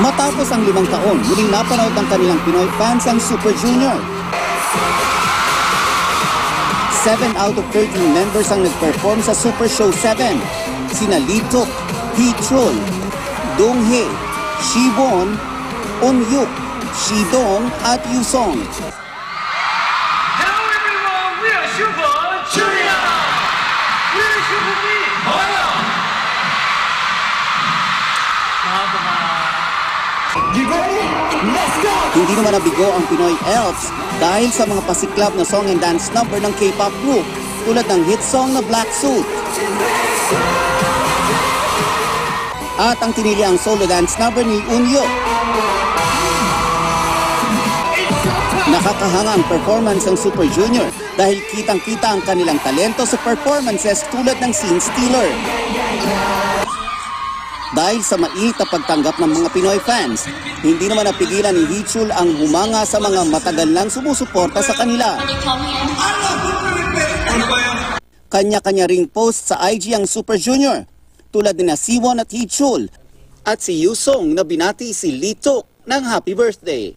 Matapos ang limang taon, muling napanood ng kanilang Pinoy fans ang Super Junior. 7 out of 13 members ang nag-perform sa Super Show 7. Sina Litok, Hichol, Donghae, Shibon, Onyuk, Shidong at Yusong. Hindi naman nabigo ang Pinoy Elves dahil sa mga pasiklab na song and dance number ng K-pop group tulad ng hit song na Black Suit. At ang tiniliang solo dance number ni Unyo. Nakakahanga ang performance ng Super Junior dahil kitang-kita ang kanilang talento sa performances tulad ng Scene Stealer. Dahil sa mainit na pagtanggap ng mga Pinoy fans, hindi naman napigilan ni Hichul ang humanga sa mga matagal nang sumusuporta sa kanila. Kanya-kanya ring post sa IG ang Super Junior, tulad ni na Siwon at Hichul, at si Yusong na binati si Lito ng happy birthday.